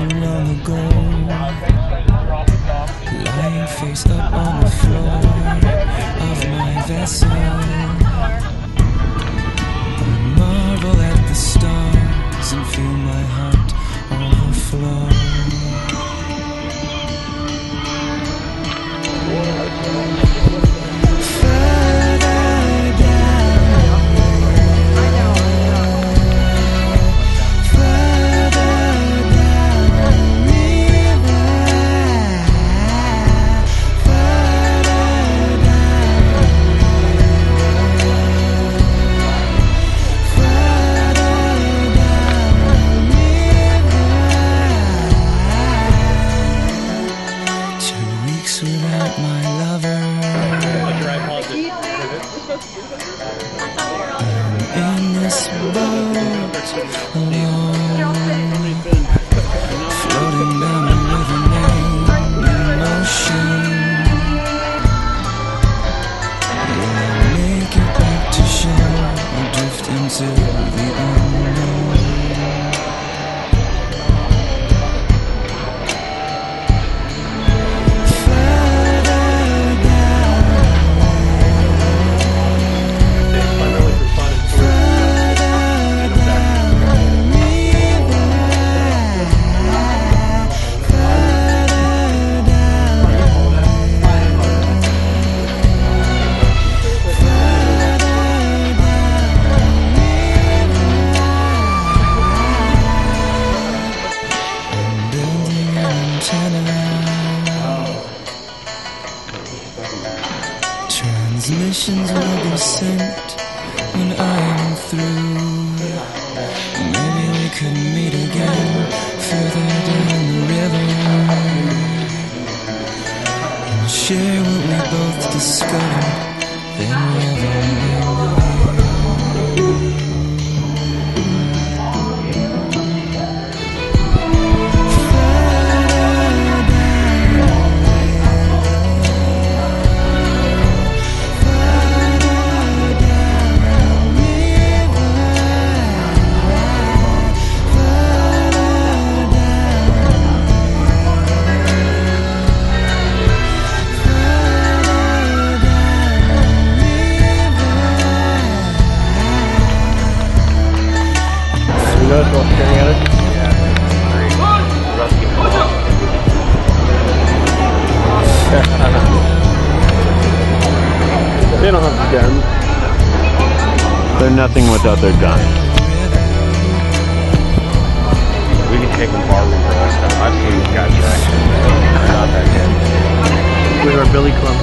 ago. Lying face up on the floor of my vessel. In this boat alone, floating down I make it back to shore or drift into the unknown? Transmissions will be sent when I am through. Maybe we could meet again further down the river and share what we both discovered. Then never knew. They don't have guns. They're nothing without their guns. We can take them far from last time. I've seen these guys actually. They're not that good. With our billy club,